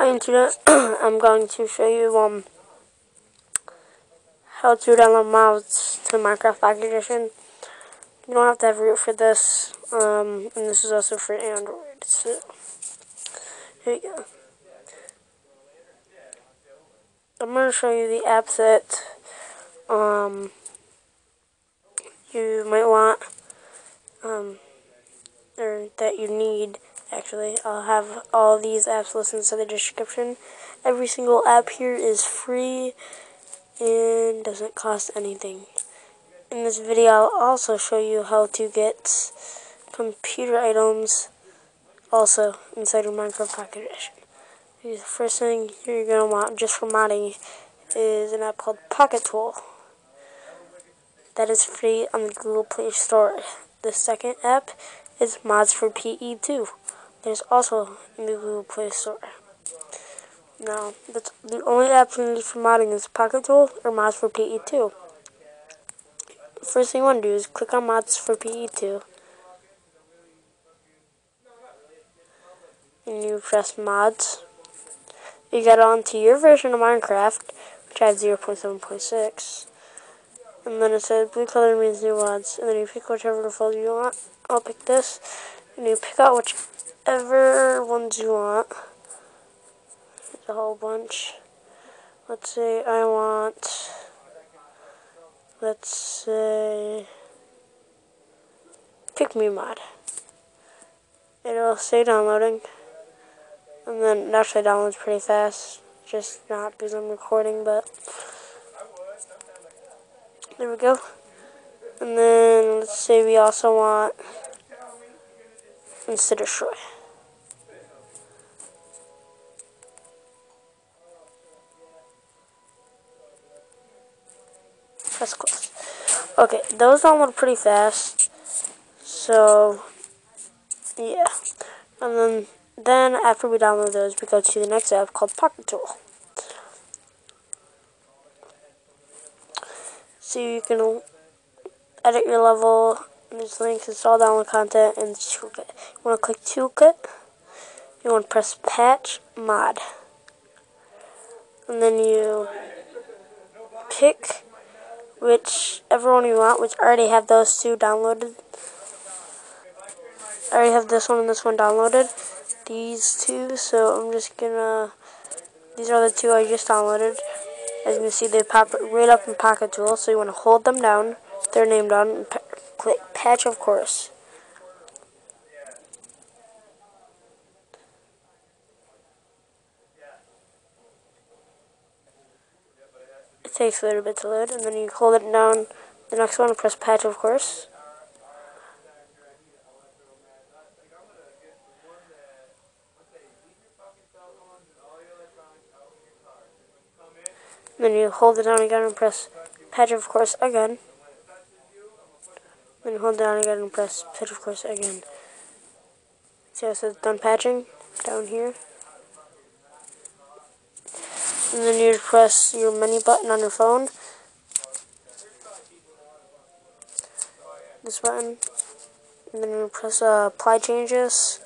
Hi Internet, I'm going to show you um how to download mods to Minecraft Pocket Edition. You don't have to have root for this, um, and this is also for Android. So here you go. I'm going to show you the apps that um, you might want, um, or that you need actually. I'll have all these apps listed in the description. Every single app here is free and doesn't cost anything. In this video, I'll also show you how to get computer items also inside of Minecraft Pocket Edition. The first thing you're going to want just for modding is an app called Pocket Tool. That is free on the Google Play Store. The second app is Mods for PE2. That is also in the Google Play Store. Now, the only app you need for modding is Pocket Tool or Mods for PE2. First thing you want to do is click on Mods for PE2. And you press Mods. You get onto your version of Minecraft, which I have 0.7.6. And then it says blue color means new mods. And then you pick whichever folder you want. I'll pick this. And you pick out whichever ones you want There's a whole bunch. Let's say I want, let's say, pick me mod. It'll say downloading, and then it actually downloads pretty fast, just not because I'm recording, but there we go. And then let's say we also want instead of. That's close. Okay, those all download pretty fast. So, yeah. And then, then after we download those, we go to the next app called Pocket Tool. So you can edit your level. There's links, install download content, and toolkit. You want to click toolkit. You want to press patch mod. And then you pick whichever one you want, which I already have those two downloaded. I already have this one and this one downloaded. These two, so I'm just gonna, these are the two I just downloaded. As you can see, they pop right up in Pocket Tool, so you want to hold them down, their name down, and click Patch of course. Takes a little bit to load, and then you hold it down the next one and press patch, of course. then you hold it down again and press patch, of course, again. Then you hold down again and press patch, of course, again. See how it says done patching down here? And then you press your menu button on your phone. This button. And then you press uh, apply changes.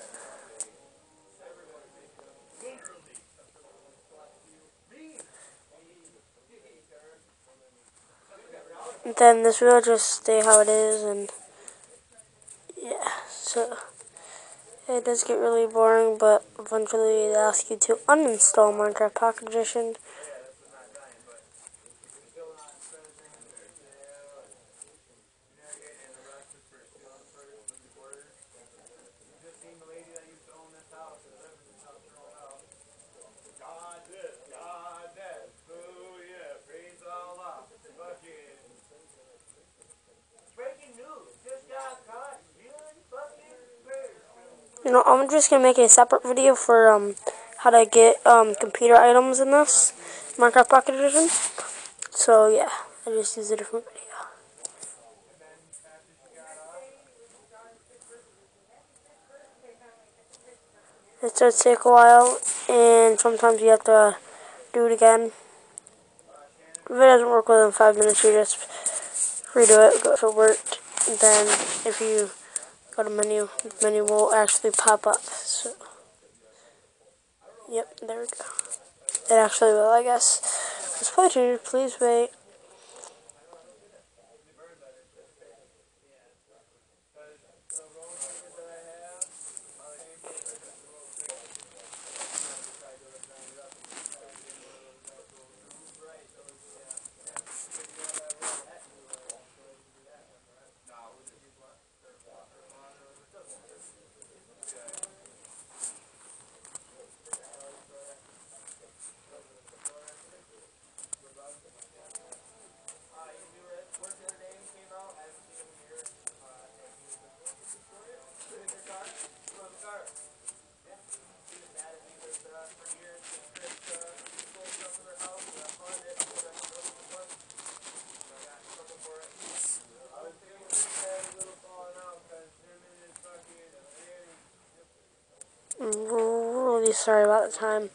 And then this will just stay how it is and yeah, so it does get really boring, but eventually it asks you to uninstall Minecraft Pocket Edition. You know, I'm just gonna make a separate video for um how to get um computer items in this Minecraft Pocket Edition. So yeah, I just use a different video. It does take a while, and sometimes you have to do it again. If it doesn't work within five minutes, you just redo it, if it worked. Then if you go to menu, the menu will actually pop up. So, Yep, there we go. It actually will, I guess. Display change, please wait. I'm really sorry about the time.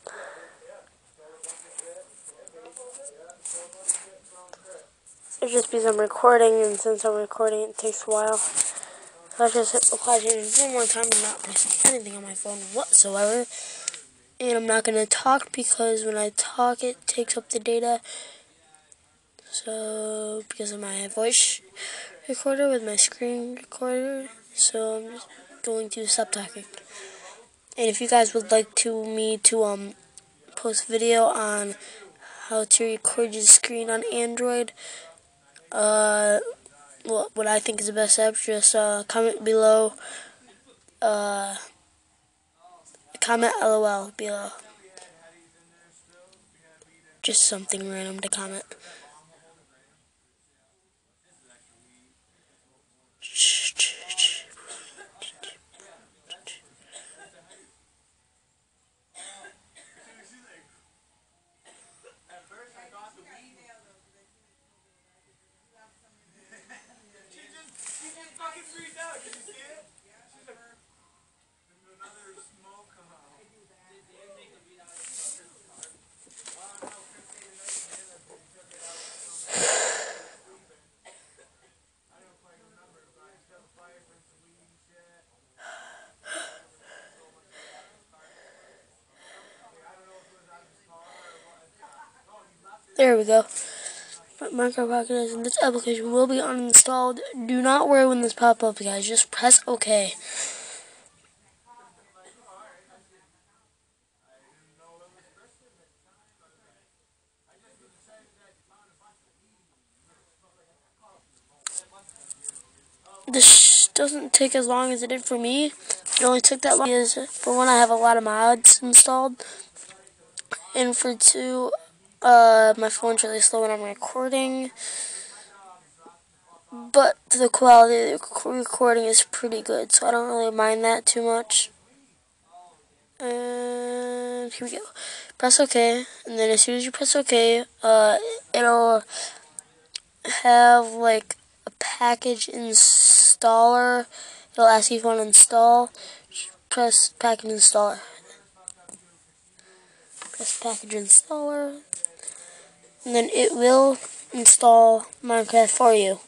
It's just because I'm recording, and since I'm recording, it takes a while. So I just apply change one more time to not press anything on my phone whatsoever. And I'm not going to talk because when I talk, it takes up the data. So, because of my voice recorder with my screen recorder. So, I'm just going to stop talking. And if you guys would like to me to um post video on how to record your screen on Android, uh, what, I think is the best app, just uh, comment below. Uh, comment LOL below. Just something random to comment. There we go. Minecraft Pocket is this application will be uninstalled. Do not worry when this pop up, guys. Just press OK. This doesn't take as long as it did for me. It only took that long because for one, I have a lot of mods installed. And for two, uh, my phone's really slow when I'm recording. But the quality of the recording is pretty good, so I don't really mind that too much. And here we go. Press OK, and then as soon as you press OK, uh, it'll have like a package installer. It'll ask you if you want to install. Press package installer. Press package installer and then it will install Minecraft for you.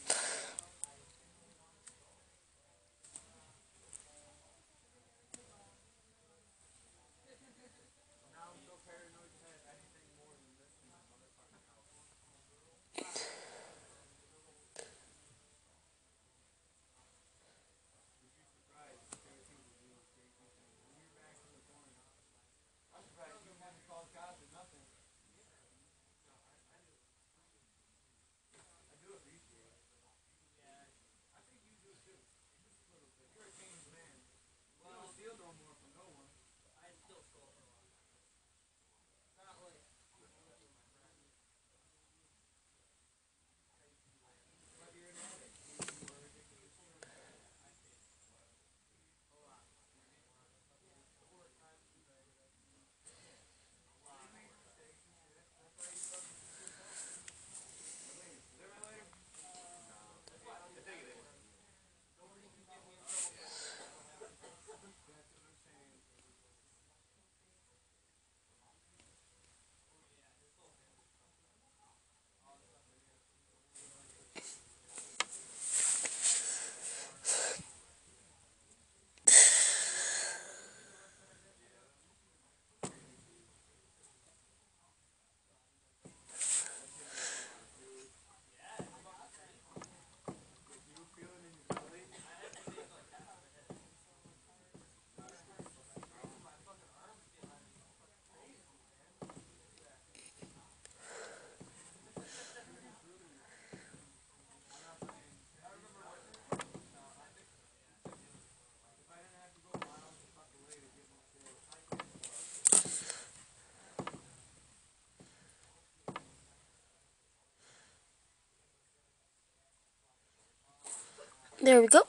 There we go.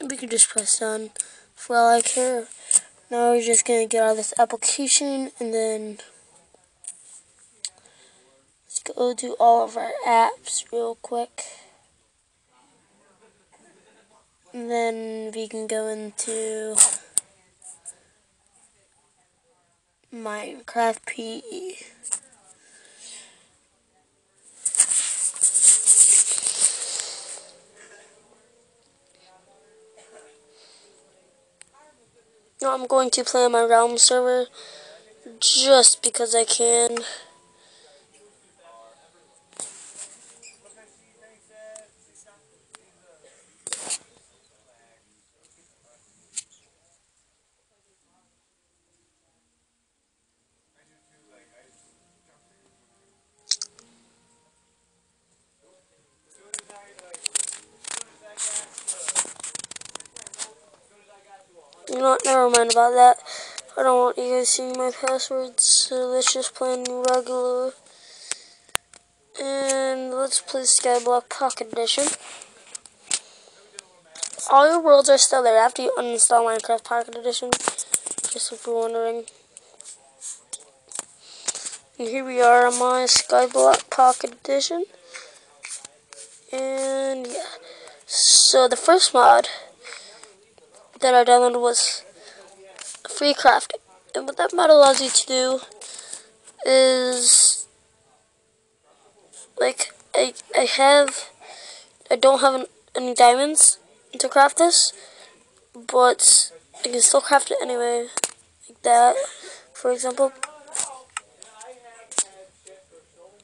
We can just press done for all I care. Now we're just going to get out of this application and then let's go do all of our apps real quick. And then we can go into Minecraft PE. I'm going to play on my Realm server just because I can. You know what, never mind about that. I don't want you guys seeing my passwords, so let's just play regular. And let's play Skyblock Pocket Edition. All your worlds are still there after you uninstall Minecraft Pocket Edition, just if you're wondering. And here we are on my Skyblock Pocket Edition. And yeah, so the first mod that I downloaded was free crafting. And what that mod allows you to do is like I I have I don't have any diamonds to craft this, but I can still craft it anyway, like that. For example,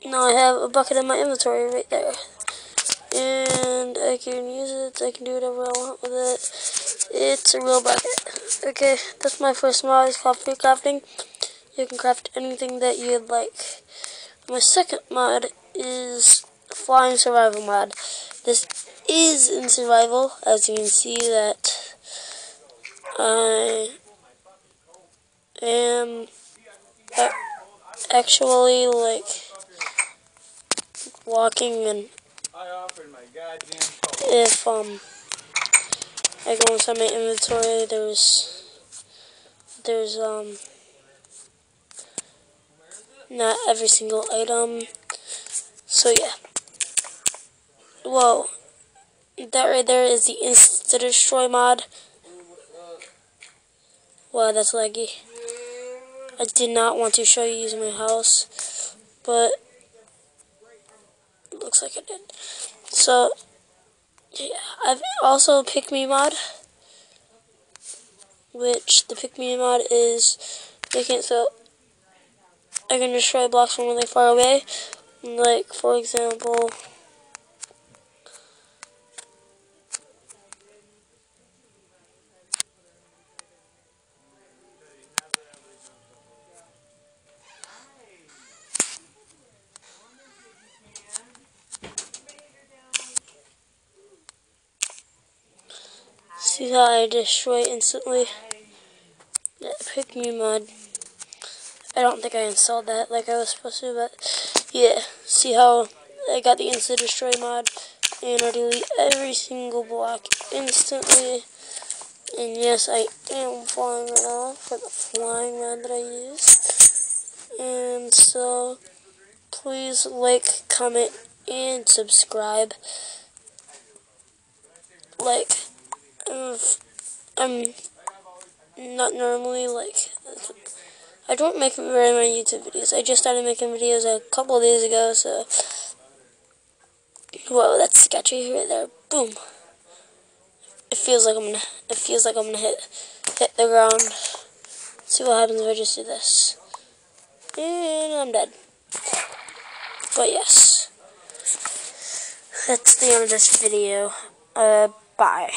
now I have a bucket in my inventory right there, and I can use it. I can do whatever I want with it. It's a real bucket. Okay, that's my first mod. It's called Free Crafting. You can craft anything that you'd like. My second mod is Flying Survival mod. This is in survival, as you can see that I am actually like walking and if um I go inside my inventory, there's, there's, um, not every single item. So, yeah. Whoa. That right there is the Insta-Destroy mod. Wow, that's laggy. I did not want to show you using my house, but looks like I did. So, I've also Pick Me mod, which the Pick Me mod is making it so I can destroy blocks from really far away. Like, for example, See how I destroy instantly? That pick me mod. I don't think I installed that like I was supposed to, but yeah. See how I got the instant destroy mod and I delete every single block instantly. And yes, I am flying right now for the flying mod that I use. And so, please like, comment, and subscribe. Like, I'm not normally like I don't make very many YouTube videos. I just started making videos a couple days ago, so whoa, that's sketchy right there. Boom. It feels like I'm gonna. It feels like I'm gonna hit hit the ground. Let's see what happens if I just do this, and I'm dead. But yes, that's the end of this video. Uh, bye.